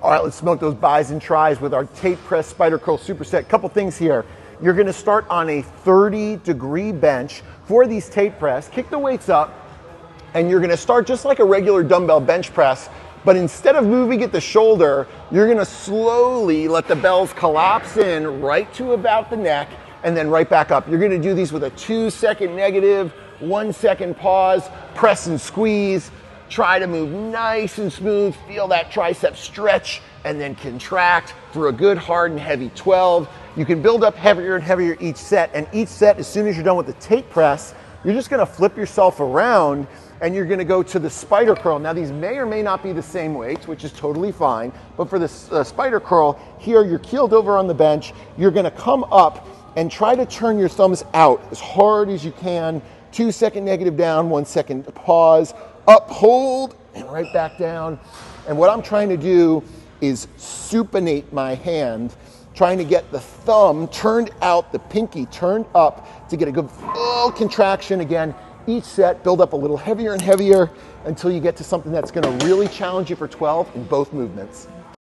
All right, let's smoke those bis and tris with our Tate Press Spider Curl Superset. Couple things here. You're gonna start on a 30 degree bench for these Tate Press. Kick the weights up, and you're gonna start just like a regular dumbbell bench press, but instead of moving at the shoulder, you're gonna slowly let the bells collapse in right to about the neck and then right back up. You're gonna do these with a two second negative, one second pause, press and squeeze. Try to move nice and smooth, feel that tricep stretch and then contract for a good hard and heavy 12. You can build up heavier and heavier each set, and each set, as soon as you're done with the Tate press, you're just gonna flip yourself around and you're gonna go to the spider curl. Now these may or may not be the same weights, which is totally fine, but for the uh, spider curl, here you're keeled over on the bench, you're gonna come up and try to turn your thumbs out as hard as you can. Two second negative down, one second pause, up, hold, and right back down. And what I'm trying to do is supinate my hand, trying to get the thumb turned out, the pinky turned up to get a good full contraction again each set, build up a little heavier and heavier until you get to something that's gonna really challenge you for 12 in both movements.